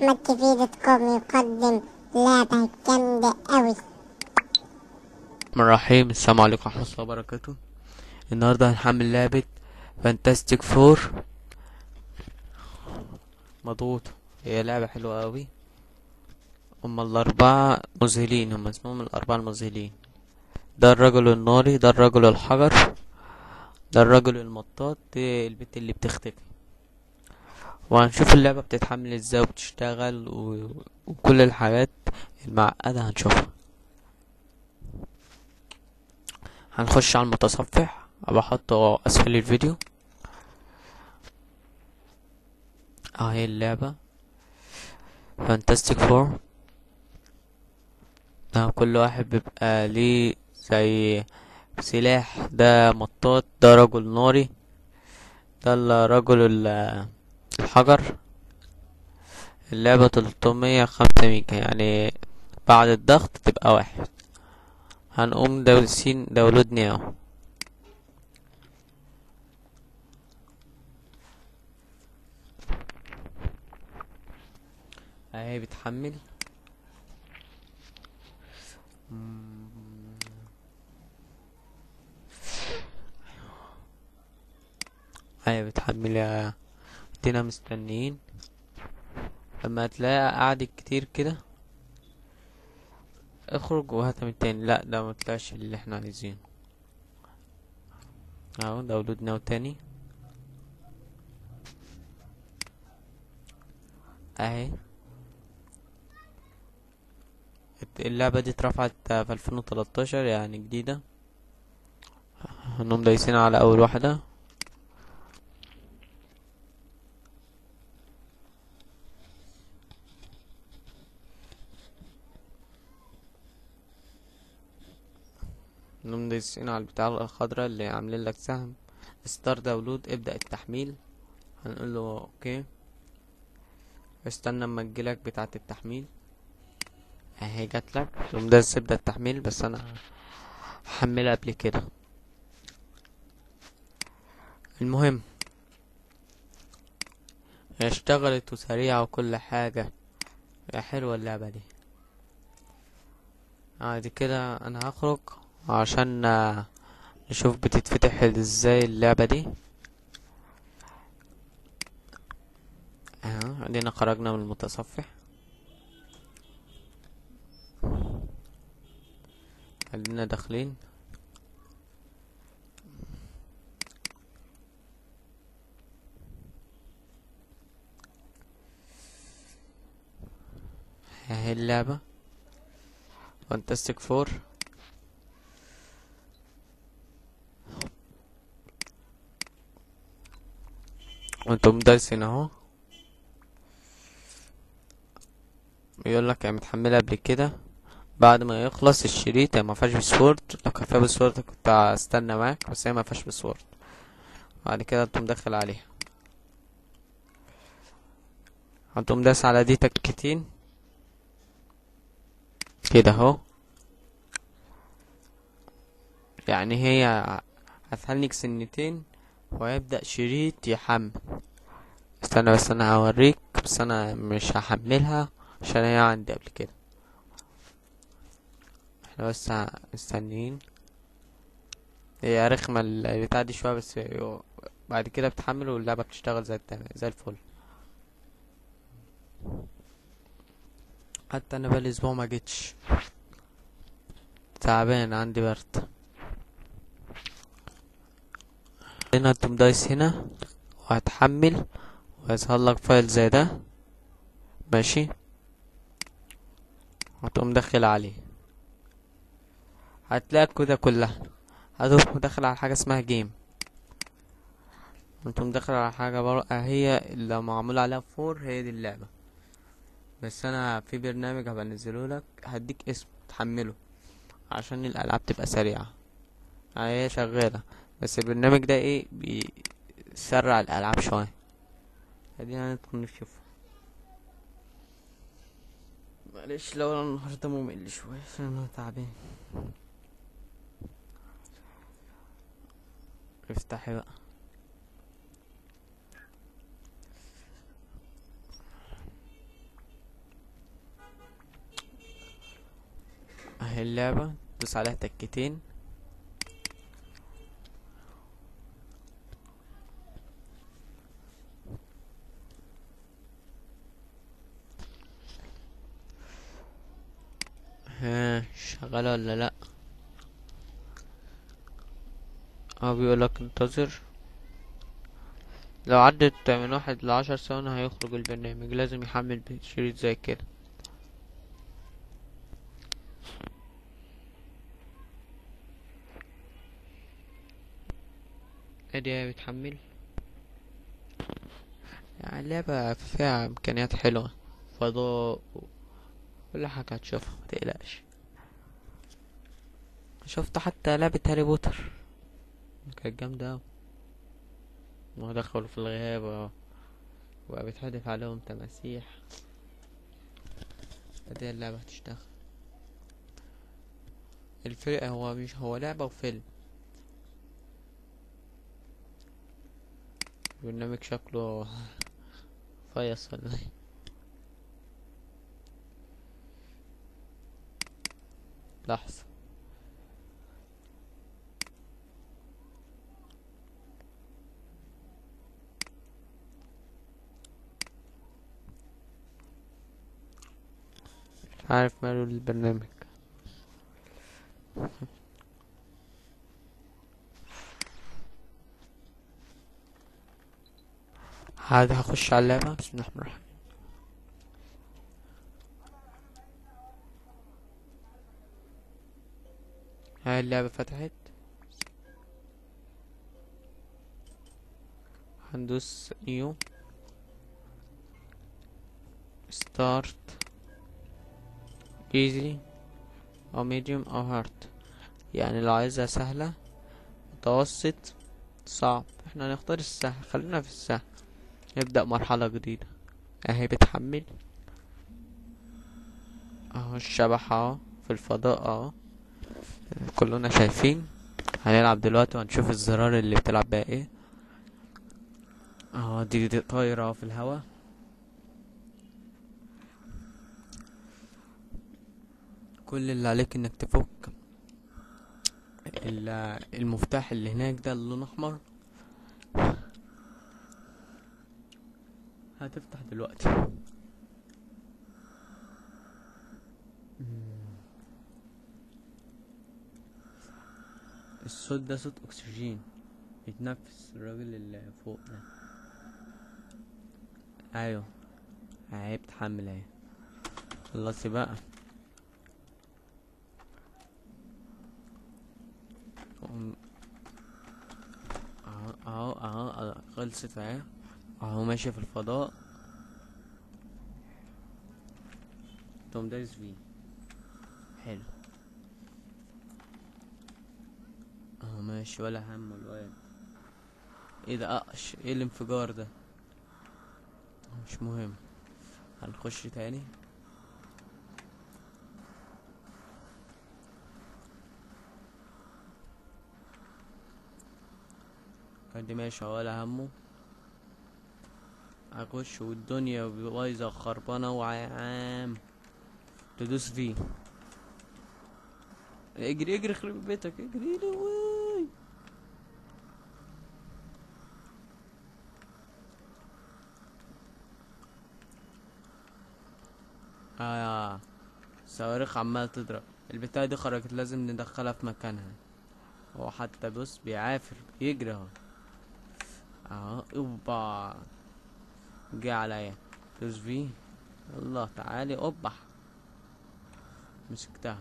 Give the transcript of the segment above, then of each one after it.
أحمد TV dot com يقدم لعبة جامدة أوي. الرحيم السلام عليكم ورحمة الله وبركاته. النهاردة هنحمل لعبة Fantastic Four مضغوط. هي لعبة حلوة أوي. هما الأربعة مذهلين هما اسمهم الأربعة المذهلين. ده الرجل الناري ده الرجل الحجر ده الرجل المطاط دي البت اللي بتختفي. وهنشوف اللعبة بتتحمل إزاي وبتشتغل. وكل الحاجات المعقدة هنشوفها. هنخش على المتصفح. بحطه أسفل الفيديو. اهي اللعبة. فانتاستيك فور ده كل واحد بيبقى ليه زي سلاح ده مطاط ده رجل ناري ده الرجل ال- الحجر. اللعبة تلتمية خمسة ميجا يعني بعد الضغط تبقى واحد. هنقوم دايسين download now أهي بتحمل. اهي بتحمل يا ادينا مستنيين. لما تلاقي قعدت كتير كده اخرج وهات من تاني. لا ده ما طلعش اللي إحنا عايزينه. اهو داونلود ناو تاني. اهي. اللعبة دي اترفعت في 2013 يعني جديدة. هنقوم دايسين على أول واحدة. نقوم دايسين على البتاع الخضراء اللي عاملين لك سهم. start download ابدأ التحميل. هنقول له OK. استنى أما تجيلك بتاعة التحميل. أهي جاتلك تقوم دايس ابدأ التحميل بس أنا هحملها قبل كده. المهم. هي اشتغلت وسريعة وكل حاجة. يا حلوة اللعبة دي. بعد كده أنا هخرج. عشان نشوف بتتفتح إزاي اللعبة دي. أهو ادينا خرجنا من المتصفح. ادينا داخلين. اهي اللعبة. Fantastic Four ونقوم دايسين اهو. بيقول لك يا متحملة قبل كده. بعد ما يخلص الشريط هي ما فيهاش password. لو كان فيها password كنت استنى معاك بس هي ما فيهاش password. بعد كده تقوم داخل عليها. تقوم دايس على دي تكتين. كده اهو. يعني هي هتهنك ثانيتين. ويبدأ شريط يحمل. استنى بس أنا هوريك بس أنا مش هحملها عشان هي عندي قبل كده. إحنا بس مستنيين هي رخمة البتاع دي شوية بس بعد كده بتحمل واللعبة بتشتغل زي زي الفل. حتى أنا بقالي أسبوع ما جيتش. تعبان عندي برد. هنا أنتم دايس هنا. وهتحمل. ويظهر لك فايل زي ده. ماشي. هتقوم داخل عليه. هتلاقي كده كلها. هتقوم داخل على حاجة اسمها جيم أنتم داخل على حاجة بر... هي اللي معمول عليها فور هي دي اللعبة. بس أنا في برنامج هبقى لك. هديك اسم. تحمله. عشان الألعاب تبقى سريعة. هي شغالة. بس البرنامج ده إيه بيسرع الألعاب شوية. ادينا ندخل نشوف معلش لو أنا النهارده ممل شوية عشان أنا تعبان. افتحي بقى. أهي اللعبة. دوس عليها تكتين. شغالة ولا لأ؟ آه بيقولك انتظر. لو عدت من واحد لعشر ثواني هيخرج البرنامج لازم يحمل شريط زي كده. أدي بتحمل. يعني اللعبة فيها إمكانيات حلوة فضاء كل حاجة هتشوفها متقلقش. شفت حتى لعبة هاري بوتر. كانت جامدة أوي. ودخلوا في الغابة وبتحدف عليهم تماسيح. ادي اللعبة هتشتغل؟ الفرق هو مش هو لعبة وفيلم. برنامج شكله فيصل. لحظة. عارف ماله البرنامج. عاد هخش على اللعبة بسم الله الرحمن الرحيم. هاي اللعبة فتحت. هندوس نيو start easy أو medium أو hard يعني لو عايزها سهلة. متوسط صعب. إحنا هنختار السهل. خلينا في السهل. نبدأ مرحلة جديدة. أهي بتحمل. أهو الشبح أهو. في الفضاء أهو. كلنا شايفين. هنلعب دلوقتي وهنشوف الزرار اللي بتلعب بيها إيه. أهو دي, دي طايرة في الهوا كل اللي عليك إنك تفك ال- المفتاح اللي هناك ده اللون أحمر. هتفتح دلوقتي. الصوت ده صوت أكسجين. بيتنفس الراجل اللي فوق ده. أيوه. اهي بتحمل أهي. خلصي بقى أم- اهو اهو اهو خلصت اهي أهو ماشي في الفضاء. تقوم دايس فيه حلو. أهو ماشي ولا هم الواد إيه ده؟ اقش إيه الانفجار ده؟ مش مهم. هنخش تاني. ادي ماشي ولا همه. اخش والدنيا بايظة خربانه وعام. تدوس فيه اجري اجري خرب بيتك اجري لوي آه صواريخ عمال تضرب. البتاعة دي خرجت لازم ندخلها في مكانها. هو حتى بص بيعافر بيجري اهو. اهو أوبا. جه عليا. دوس فيه الله تعالي أوبا. مسكتها.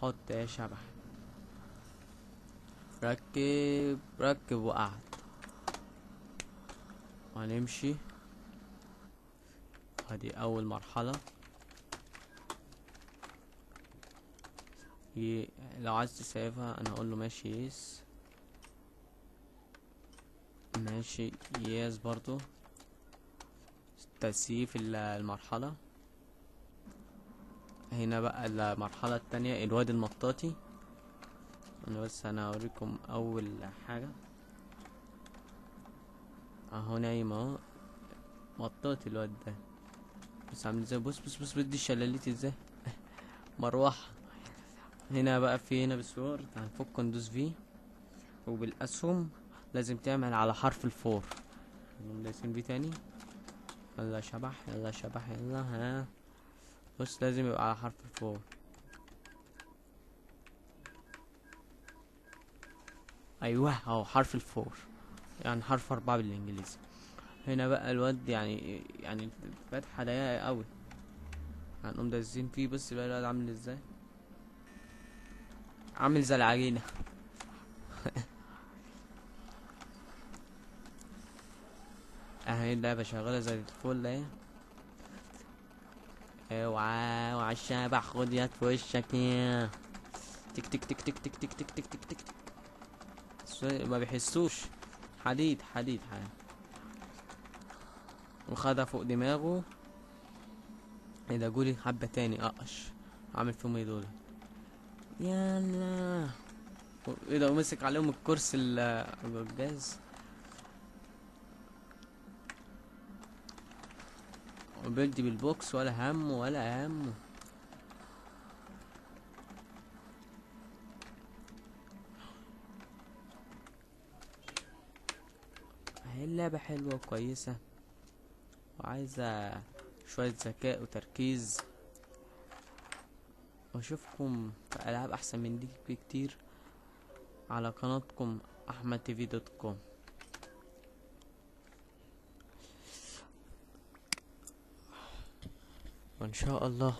حط يا شبح. ركب ركب وقعد. وهنمشي. ادي أول مرحلة. لو عايز تسيفها أنا أقول له ماشي يس. ماشي. يس برضو. تسييف ال- المرحلة. هنا بقى المرحلة التانية الواد المطاطي. أنا بس أنا أوريكم أول حاجة. أهو نايم أهو. مطاطي الواد ده. بس عامل إزاي؟ بص بص بص بدي الشلاليت إزاي؟ مروحة. هنا بقى في هنا بالسور هنفك ندوس فيه وبالأسهم. لازم تعمل على حرف ال four دايسين فيه تاني. يلا شبح يلا شبح يلا ها. بص لازم يبقى على حرف ال four أيوه أهو حرف ال four يعني حرف أربعة بالإنجليزي. هنا بقى الواد يعني يعني فتحة ضيقة قوي هنقوم دايسين فيه. بص بقى الواد عامل إزاي. عامل زي العجينة. أهي اللعبة شغالة زي الفل أهي. اوعى اوعى الشبح خد يد في وشك يا. تك تك تك تك تك تك تك تك تك تك. بس ما بيحسوش. حديد حديد حديد. وخدها فوق دماغه. إيه ده جولي حبة تاني. أقش. عامل فيهم إيه دول؟ يلا. إيه ده ومسك عليهم الكرسي ال- الجاز وبيدي بالبوكس ولا هم ولا هم هي اللعبة حلوة وكويسة وعايزة شوية ذكاء وتركيز. وأشوفكم في ألعاب أحسن من دي بكتير على قناتكم أحمد TV dot com. وان شاء الله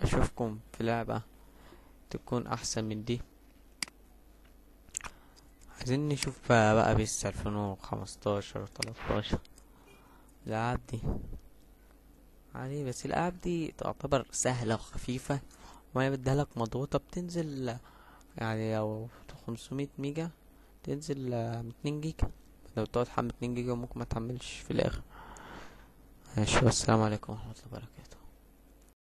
أشوفكم في لعبة تكون أحسن من دي. عايزين نشوف بقى, بقى PES ألفين وخمستاشر وتلاتاشر الألعاب دي. يعني بس الألعاب دي تعتبر سهلة وخفيفة. وهي بديها لك مضغوطة بتنزل يعني لو خمسمية ميجا تنزل ميتين جيجا. لو تقعد تحمل اتنين جيجا ممكن ما تحملش في الآخر. ماشي والسلام عليكم ورحمة الله وبركاته.